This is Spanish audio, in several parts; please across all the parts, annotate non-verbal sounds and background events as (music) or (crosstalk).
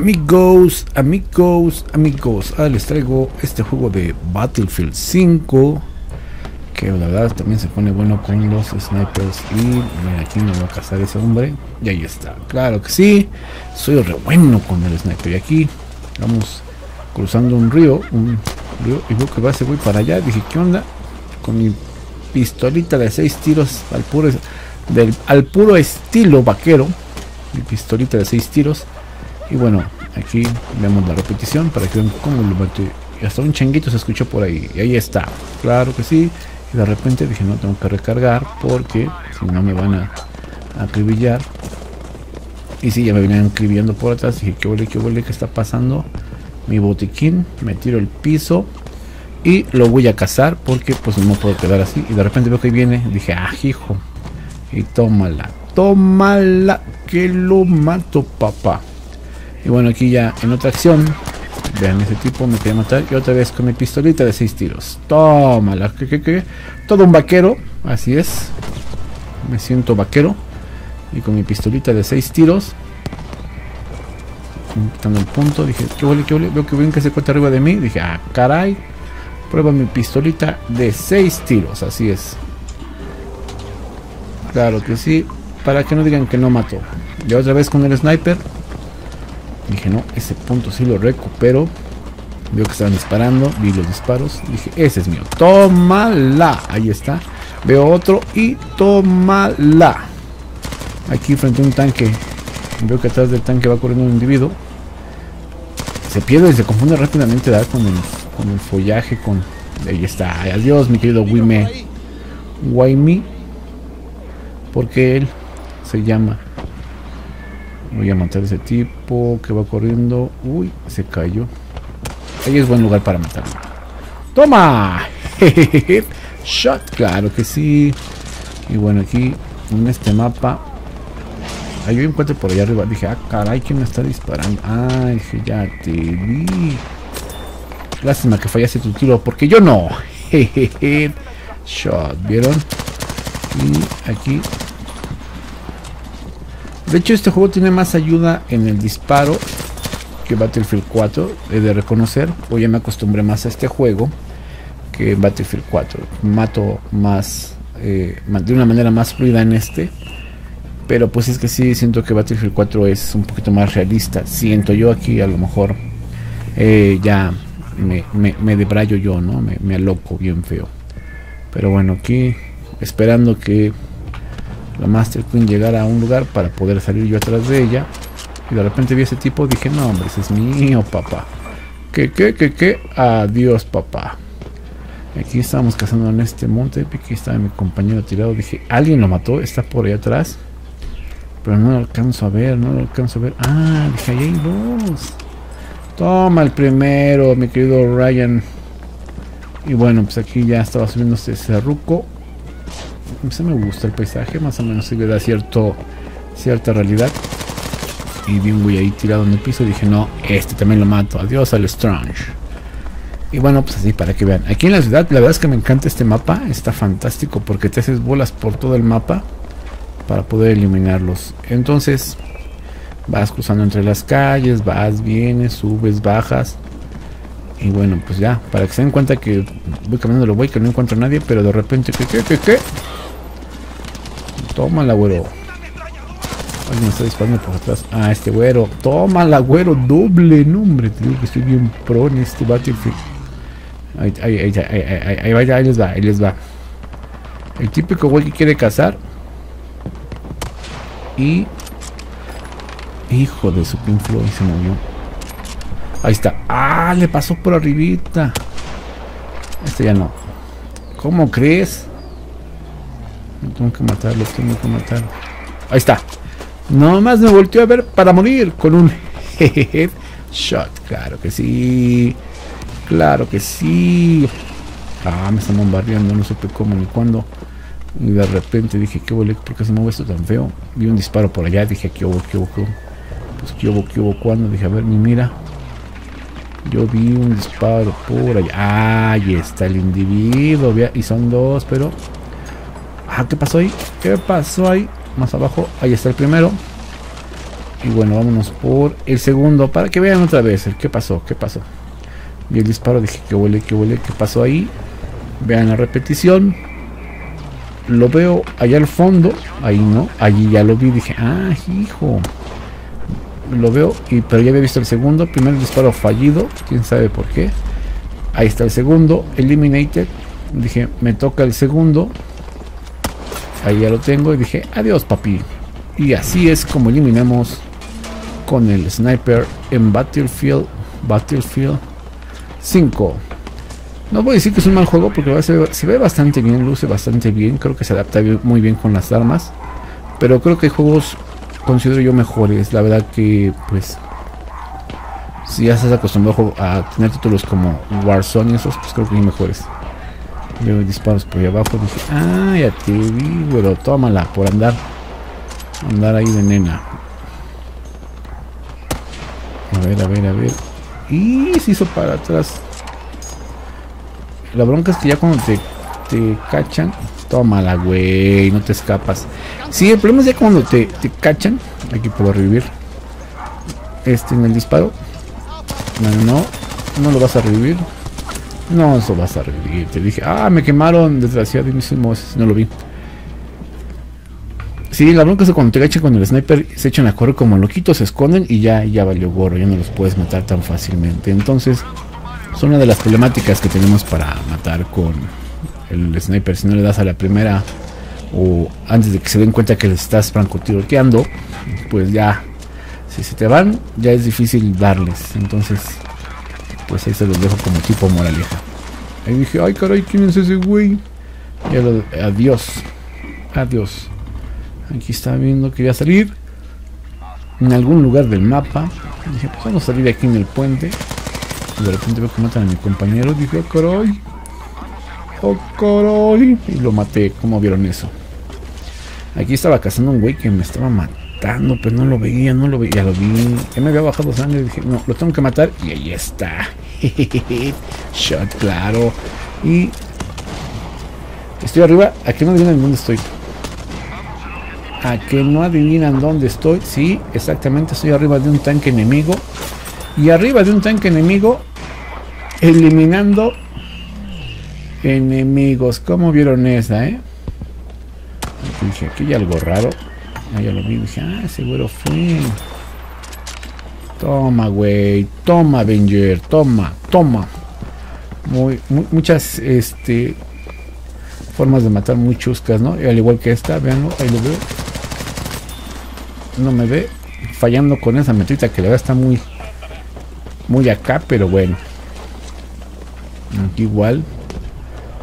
Amigos, amigos, amigos, ahora les traigo este juego de Battlefield 5 que la verdad también se pone bueno con los snipers y aquí me va a cazar ese hombre. Y ahí está, claro que sí, soy re bueno con el sniper. Y aquí vamos cruzando un río, un río y veo que va ese güey para allá, dije ¿qué onda? Con mi pistolita de 6 tiros al puro, al puro estilo vaquero, mi pistolita de 6 tiros y bueno, aquí vemos la repetición para que vean cómo lo maté. Hasta un changuito se escuchó por ahí. Y ahí está. Claro que sí. Y de repente dije, no, tengo que recargar porque si no me van a acribillar. Y si ya me venían acribillando por atrás. Dije, ¿qué huele, qué huele, qué está pasando? Mi botiquín, me tiro el piso y lo voy a cazar porque pues no puedo quedar así. Y de repente veo que viene. Dije, ah, hijo. Y tómala, tómala, que lo mato, papá. Y bueno, aquí ya en otra acción. Vean, ese tipo me quería matar. Y otra vez con mi pistolita de 6 tiros. Tómala. ¿Qué, qué, qué? Todo un vaquero. Así es. Me siento vaquero. Y con mi pistolita de 6 tiros. Quitando el punto. Dije, ¿qué huele, qué huele? Veo que ven que se cuenta arriba de mí. Dije, ah, caray. Prueba mi pistolita de 6 tiros. Así es. Claro que sí. Para que no digan que no mató. Y otra vez con el sniper. Dije, no, ese punto sí lo recupero. Veo que estaban disparando, vi los disparos. Dije, ese es mío. Tómala. Ahí está. Veo otro y tómala. Aquí frente a un tanque. Veo que atrás del tanque va corriendo un individuo. Se pierde y se confunde rápidamente con, el, con el follaje. con Ahí está. Adiós, mi querido Wime. Wime. Porque él se llama Voy a matar a ese tipo que va corriendo. Uy, se cayó. Ahí es buen lugar para matarlo. ¡Toma! (laughs) Shot, claro que sí. Y bueno, aquí en este mapa. Hay un encuentro por allá arriba. Dije, ah, caray, ¿quién me está disparando? Ah, dije, ya te vi. Lástima que fallaste tu tiro, porque yo no. (laughs) Shot, ¿vieron? Y aquí de hecho, este juego tiene más ayuda en el disparo que Battlefield 4, he de reconocer. Hoy ya me acostumbré más a este juego que Battlefield 4. Mato más, eh, de una manera más fluida en este. Pero pues es que sí, siento que Battlefield 4 es un poquito más realista. Siento yo aquí a lo mejor eh, ya me, me, debrayo yo, ¿no? Me, me aloco bien feo. Pero bueno, aquí esperando que la Master Queen llegara a un lugar para poder salir yo atrás de ella. Y de repente vi a ese tipo, dije, no hombre, ese es mío, papá. ¿Qué, qué, qué, qué? Adiós, papá. Aquí estábamos cazando en este monte. Aquí estaba mi compañero tirado. Dije, alguien lo mató, está por ahí atrás. Pero no lo alcanzo a ver, no lo alcanzo a ver. Ah, dije, ahí hay dos. Toma el primero, mi querido Ryan. Y bueno, pues aquí ya estaba subiendo este cerruco se me gusta el paisaje, más o menos se ve cierto, cierta realidad. Y vi un güey ahí tirado en el piso y dije, no, este también lo mato. Adiós al Strange. Y bueno, pues así para que vean. Aquí en la ciudad, la verdad es que me encanta este mapa. Está fantástico porque te haces bolas por todo el mapa para poder eliminarlos. Entonces, vas cruzando entre las calles, vas, vienes, subes, bajas. Y bueno, pues ya, para que se den cuenta que voy caminando lo voy, que no encuentro a nadie, pero de repente, ¿qué, qué, qué, qué? Tómala, güero. Alguien está disparando por atrás. Ah, este güero. Tómala, güero. Doble nombre. Te digo que estoy bien pro en este Battlefield. Ahí, ahí, ahí, ahí, ahí, ahí, les va, ahí les va. El típico güey que quiere cazar. Y... Hijo de su pinflo. Y se movió. Ahí está. Ah, le pasó por arribita. Este ya no. ¿Cómo crees? Tengo que matarlo, tengo que matar. Ahí está. Nomás me volteó a ver para morir con un (laughs) shot. Claro que sí. Claro que sí. Ah, me están bombardeando, no supe cómo ni cuándo. Y de repente dije, ¿qué huele? ¿Por qué se mueve esto tan feo? Vi un disparo por allá, dije, ¿qué hubo? ¿Qué hubo? ¿Qué hubo? Pues, ¿qué hubo? ¿Qué hubo? ¿Cuándo? Dije, a ver, mi mira. Yo vi un disparo por allá. Ahí está el individuo. Y son dos, pero Ah, ¿qué pasó ahí? ¿Qué pasó ahí? Más abajo, ahí está el primero. Y bueno, vámonos por el segundo para que vean otra vez el qué pasó, qué pasó. Y el disparo dije que huele, que huele, qué pasó ahí. Vean la repetición. Lo veo allá al fondo. Ahí no, allí ya lo vi. Dije, ah, hijo. Lo veo, y, pero ya había visto el segundo. Primer disparo fallido, quién sabe por qué. Ahí está el segundo, eliminated. Dije, me toca el segundo. Ahí ya lo tengo y dije, adiós papi. Y así es como eliminamos con el sniper en Battlefield Battlefield 5. No voy a decir que es un mal juego porque se ve bastante bien, luce bastante bien, creo que se adapta muy bien con las armas. Pero creo que hay juegos, considero yo, mejores. La verdad que, pues, si ya estás acostumbrado a tener títulos como Warzone y esos, pues creo que hay mejores. Veo disparos por ahí abajo. Dije, ah, ya te vi, güero. Tómala por andar. Andar ahí de nena. A ver, a ver, a ver. Y se hizo para atrás. La bronca es que ya cuando te, te cachan, tómala, güey. No te escapas. Sí, el problema es ya cuando te, te cachan. Aquí puedo revivir. Este en el disparo. No, no, no lo vas a revivir. No, eso vas a revivir. Te dije, ah, me quemaron, desgraciadísimo, no lo vi. Sí, la bronca es que cuando te echan con el sniper se echan a correr como loquitos, se esconden y ya, ya valió gorro, ya no los puedes matar tan fácilmente. Entonces, son una de las problemáticas que tenemos para matar con el sniper. Si no le das a la primera o antes de que se den cuenta que les estás francotiroteando, pues ya, si se te van, ya es difícil darles. Entonces, pues ahí se los dejo como tipo moraleja. Ahí dije, ay caray, ¿quién es ese güey? Y adiós, adiós. Aquí está viendo que voy a salir en algún lugar del mapa. Dije, pues vamos a salir aquí en el puente. Y de repente veo que matan a mi compañero. Dije, oh caray, oh caray. Y lo maté, ¿cómo vieron eso? Aquí estaba cazando un güey que me estaba matando, pero no lo veía, no lo veía, lo vi. Ya me había bajado sangre, dije, no, lo tengo que matar. Y ahí está. (laughs) Shot, claro. Y estoy arriba. Aquí no adivinan dónde estoy. A que no adivinan dónde estoy. Sí, exactamente. Estoy arriba de un tanque enemigo. Y arriba de un tanque enemigo. Eliminando enemigos. ¿Cómo vieron esa, eh? Dije, aquí hay algo raro. Ahí ya lo vi. Dije, ah, seguro fue. Toma, güey. Toma, Avenger. Toma, toma. Muy, muchas este, formas de matar muy chuscas, ¿no? al igual que esta, veanlo, ahí lo veo. No me ve. Fallando con esa metrita que la verdad está muy, muy acá, pero bueno. Aquí igual.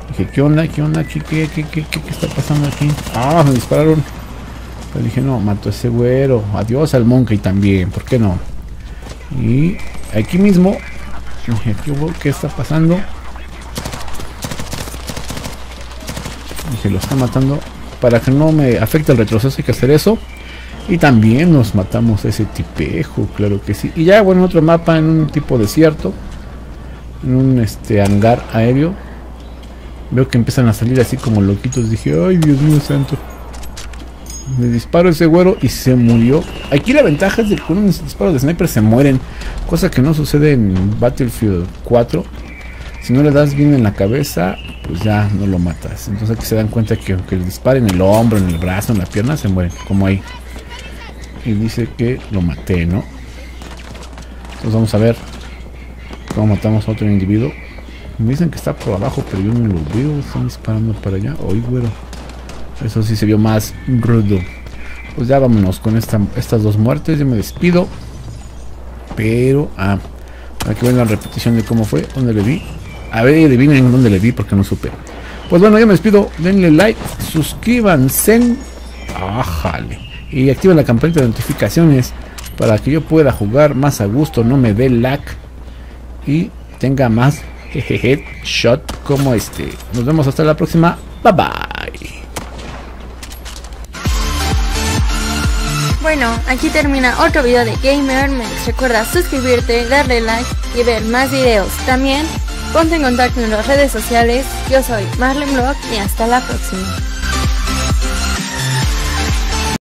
Dije, ¿qué onda? ¿Qué onda? ¿Qué, qué, qué, qué, qué está pasando aquí? Ah, me dispararon. Pero dije, no, mato a ese güero. Adiós al monkey también, ¿por qué no? Y aquí mismo, ¿qué está pasando? Dije, lo está matando. Para que no me afecte el retroceso hay que hacer eso. Y también nos matamos ese tipejo, claro que sí. Y ya, bueno, otro mapa en un tipo desierto. En un este hangar aéreo. Veo que empiezan a salir así como loquitos. Dije, ay Dios mío santo. Me disparo ese güero y se murió. Aquí la ventaja es de que con un disparo de sniper se mueren. Cosa que no sucede en Battlefield 4. Si no le das bien en la cabeza, pues ya no lo matas. Entonces aquí se dan cuenta que aunque le disparen en el hombro, en el brazo, en la pierna, se mueren. Como ahí. Y dice que lo maté, ¿no? Entonces vamos a ver cómo matamos a otro individuo. Me dicen que está por abajo, pero yo no lo veo. Están disparando para allá. Oye, güero. Eso sí se vio más rudo. Pues ya vámonos con esta, estas dos muertes. Yo me despido. Pero, ah, aquí ven la repetición de cómo fue. ¿Dónde le vi? A ver, adivinen dónde le vi porque no supe. Pues bueno, yo me despido. Denle like, suscríbanse. Ájale. Y activen la campanita de notificaciones para que yo pueda jugar más a gusto, no me dé lag y tenga más (laughs) shot como este. Nos vemos hasta la próxima. Bye bye. Bueno, aquí termina otro video de Gamer Recuerda suscribirte, darle like y ver más videos. También ponte en contacto en las redes sociales. Yo soy Marlene Block y hasta la próxima.